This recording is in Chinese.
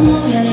莫要